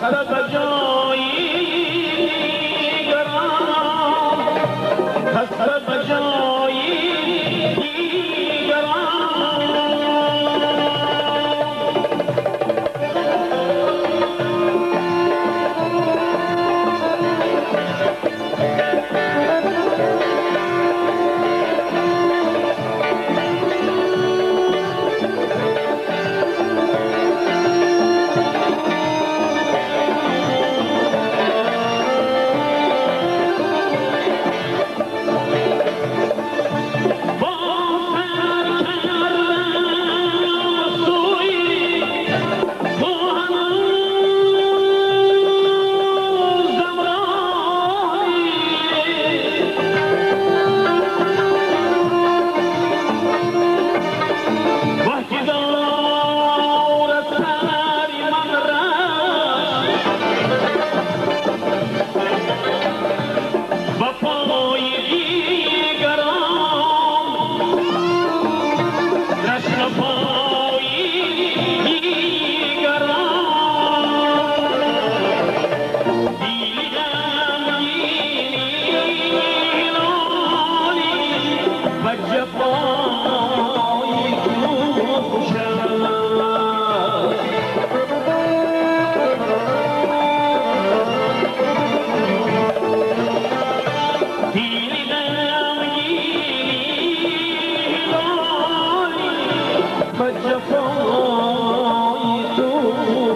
सरक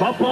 Papo